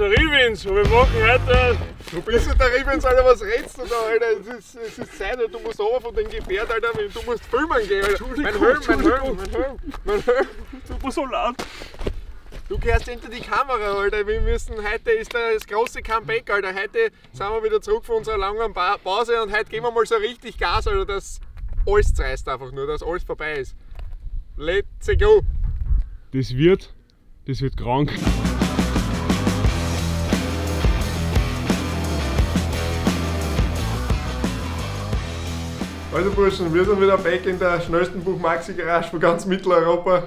Der Revenge. Und wir machen heute. Du bist nicht der Revenge, Alter, was redst du da, Alter? Es ist, es ist Zeit, du musst runter von dem Gefährt, Alter, du musst filmen gehen, Alter. Mein Helm, mein Helm, mein Helm, mein Helm. Tut mir so leid. Du gehörst hinter die Kamera, Alter. Wir müssen, heute ist das große Comeback, Alter. Heute sind wir wieder zurück von unserer langen pa Pause und heute geben wir mal so richtig Gas, Alter, dass alles zerreißt einfach nur, dass alles vorbei ist. Let's go! Das wird, das wird krank. Also Burschen, wir sind wieder back in der schnellsten Buch-Maxi-Garage von ganz Mitteleuropa.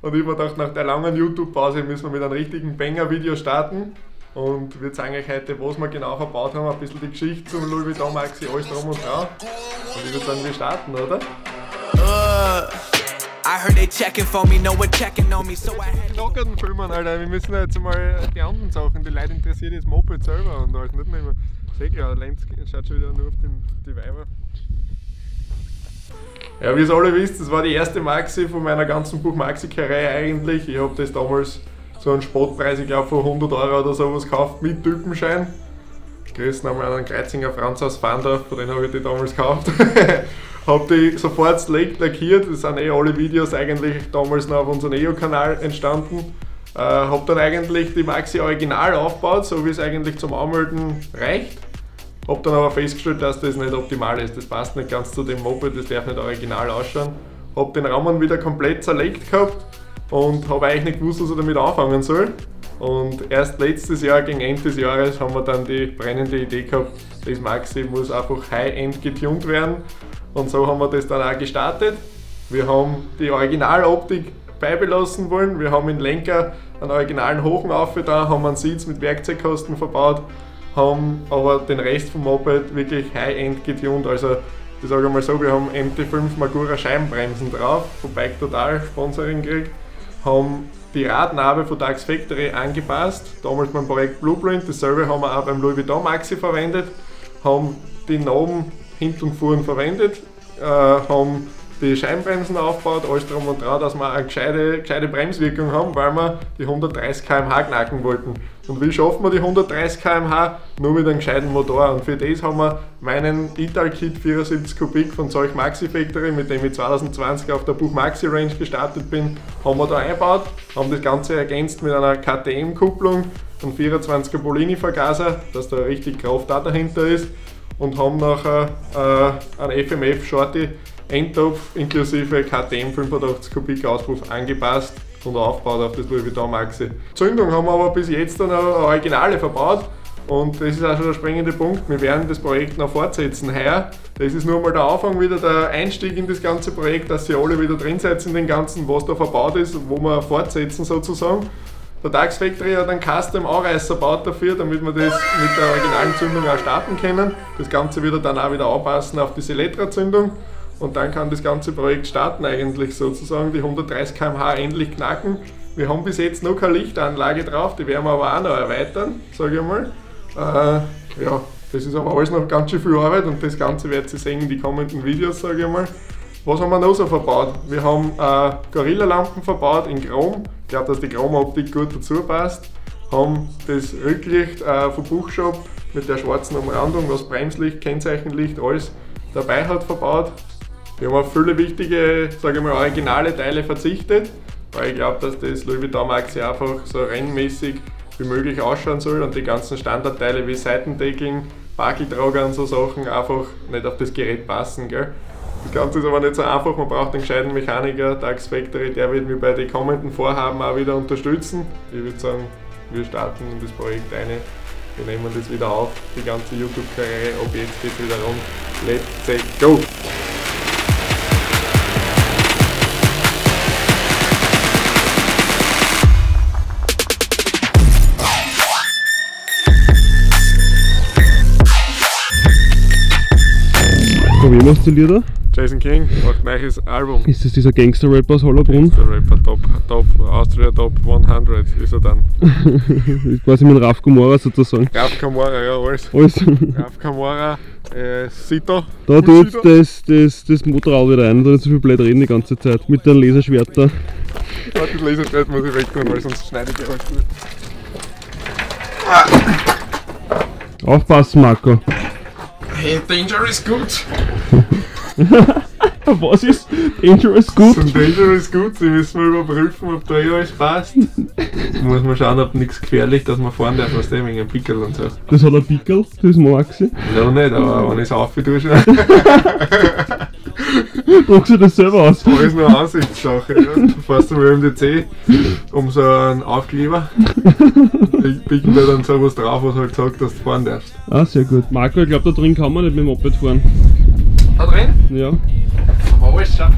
Und ich habe gedacht, nach der langen YouTube-Pause müssen wir mit einem richtigen Banger-Video starten. Und wir zeigen euch heute, was wir genau verbaut haben, ein bisschen die Geschichte zum Louis Vuitton Maxi, alles drum und dran. Und ich würde sagen, wir starten, oder? Uh, I heard they checking for me, no one checking on me, so I had Knockerten filmen, Alter. Wir müssen jetzt mal die anderen Sachen, die Leute interessieren das Moped selber und alles nicht mehr. immer. Sehr klar, Lenz schaut schon wieder nur auf den, die Weiber. Ja, wie ihr alle wisst, das war die erste Maxi von meiner ganzen Buch Maxi-Karriere eigentlich. Ich habe das damals so einen Spottpreis, ich glaube von 100 Euro oder sowas gekauft mit Typenschein. Grüßen einmal an den Kreuzinger Franz aus Fandorf, von denen habe ich die damals gekauft. hab die sofort lackiert, das sind eh alle Videos eigentlich damals noch auf unserem EO-Kanal entstanden. Äh, hab dann eigentlich die Maxi original aufgebaut, so wie es eigentlich zum Anmelden reicht. Hab dann aber festgestellt, dass das nicht optimal ist. Das passt nicht ganz zu dem Moped, das darf nicht original ausschauen. Hab den Rahmen wieder komplett zerlegt gehabt und habe eigentlich nicht gewusst, was ich damit anfangen soll. Und erst letztes Jahr, gegen Ende des Jahres, haben wir dann die brennende Idee gehabt, das Maxi muss einfach High-End getuned werden. Und so haben wir das dann auch gestartet. Wir haben die Originaloptik beibelassen wollen. Wir haben im Lenker einen originalen Hochen aufgetan, haben einen Sitz mit Werkzeugkosten verbaut, haben aber den Rest vom Moped wirklich High-End getuned. Also ich sage mal so, wir haben MT5 Magura Scheibenbremsen drauf, von Bike Total Sponsoring gekriegt, haben die Radnabe von Dax Factory angepasst, damals beim Projekt Blueprint, dasselbe haben wir auch beim Louis Vuitton Maxi verwendet, haben die und vorn verwendet, äh, haben die Scheibenbremsen aufgebaut, alles drum und dran, dass wir eine gescheite, gescheite Bremswirkung haben, weil wir die 130 km/h knacken wollten. Und wie schaffen wir die 130 km/h? Nur mit einem gescheiten Motor. Und für das haben wir meinen Ital-Kit 74 Kubik von Zeug Maxi Factory, mit dem ich 2020 auf der Buch Maxi Range gestartet bin, haben wir da eingebaut, haben das Ganze ergänzt mit einer KTM-Kupplung, einem 24er Bolini-Vergaser, dass da richtig Kraft da dahinter ist und haben nachher äh, einen FMF Shorty Endtopf inklusive KTM 85 Kubik Auspuff angepasst und aufgebaut auf das Louis Vuitton Maxi. Zündung haben wir aber bis jetzt dann eine Originale verbaut und das ist auch schon der springende Punkt. Wir werden das Projekt noch fortsetzen heuer. Das ist nur mal der Anfang wieder, der Einstieg in das ganze Projekt, dass sie alle wieder drin setzen in den ganzen, was da verbaut ist, wo wir fortsetzen sozusagen. Der Dax Factory hat einen Custom Anreißer gebaut dafür, damit wir das mit der originalen Zündung auch starten können. Das Ganze wieder dann auch wieder anpassen auf die Seletra-Zündung. Und dann kann das ganze Projekt starten eigentlich sozusagen, die 130 km/h endlich knacken. Wir haben bis jetzt noch keine Lichtanlage drauf, die werden wir aber auch noch erweitern, sage ich mal. Äh, ja, das ist aber alles noch ganz schön viel Arbeit und das Ganze werdet ihr sehen in die kommenden Videos, sage ich mal. Was haben wir noch so verbaut? Wir haben äh, Gorilla-Lampen verbaut in Chrom. Ich glaube, dass die Chromoptik gut dazu passt. Haben das Rücklicht äh, vom Buchshop mit der schwarzen Umrandung, was Bremslicht, Kennzeichenlicht, alles dabei hat verbaut. Wir haben auf viele wichtige, sage ich mal, originale Teile verzichtet, weil ich glaube, dass das Louis Vuitton Maxi einfach so rennmäßig wie möglich ausschauen soll und die ganzen Standardteile wie Seitendeckeln, Bakeltrager und so Sachen einfach nicht auf das Gerät passen. Gell? Das Ganze ist aber nicht so einfach, man braucht einen gescheiten Mechaniker, Dax Factory, der wird mich bei den kommenden Vorhaben auch wieder unterstützen. Ich würde sagen, wir starten das Projekt eine. Wir nehmen das wieder auf, die ganze YouTube-Karriere, ab jetzt geht wieder rum. Let's go! Von wem hast du die Lieder? Jason King macht ein neues Album. Ist das dieser Gangster-Rapper aus Hollerbrunn? Der Rapper Top, Top, Austria Top 100 ist er dann. Quasi mit Raf Gomorra sozusagen. Raf Kamora, ja, alles. Alles. Raf Kamora, äh, Sito. Da tut das, das, das Motorrad wieder rein, da nicht so viel blöd reden die ganze Zeit. Mit den Laserschwertern. Ja, das Laserschwert muss ich weg tun, weil sonst schneide ich alles durch. Aufpassen, Marco. Danger is good. Was ist Dangerous Good? Zum Danger is good. Sie müssen mal überprüfen, ob da eh alles passt. Muss man schauen, ob nichts gefährlich, dass man fahren darf, was dem wegen einem Pickel und so. Das hat ein Pickel, das Maxi. Noch nicht, aber wenn ich es aufgetue, schon. Druck sie das selber aus. Alles nur eine Ansichtssache. Ja. Du fährst zum MDC um so einen Aufkleber. Ich picken da dann so was drauf, was halt sagt, dass du fahren darfst. Ah, sehr gut. Marco, ich glaube, da drin kann man nicht mit dem Moped fahren. Da drin? Ja. Aber alles schon.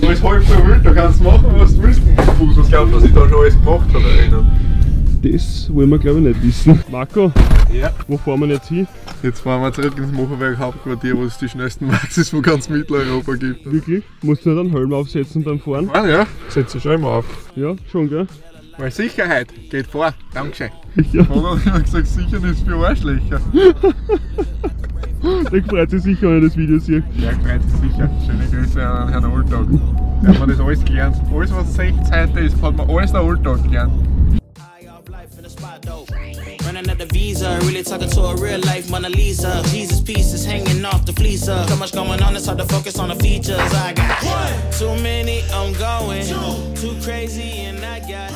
Da ist halb so wild, da kannst du machen, was du willst mit dem Fuß. Was glaubst du, was ich da schon alles gemacht habe? Das wollen wir, glaube ich, nicht wissen. Marco, Ja. wo fahren wir jetzt hin? Jetzt fahren wir zurück ins Mocherberg Hauptquartier, wo es die schnellsten Maxis von ganz Mitteleuropa gibt. Wirklich? Musst du nicht einen Helm aufsetzen beim Fahren? Ah ja, setze ich schon immer auf. Ja, schon, gell? Weil Sicherheit geht vor. Dankeschön. Ja, Oder ich habe gesagt, sicher ist für Arschlöcher. der freut sich sicher, wenn er das Video sieht. Ja, freut sich sicher. Schöne Grüße an Herrn Alltag. Der hat mir das alles gelernt. Alles, was 16 heute ist, hat mir alles der Alltag gelernt. Running at the visa, really talking to a real life Mona Lisa. Jesus pieces hanging off the fleecer. So much going on, it's hard to focus on the features. I got too many, I'm going too crazy, and I got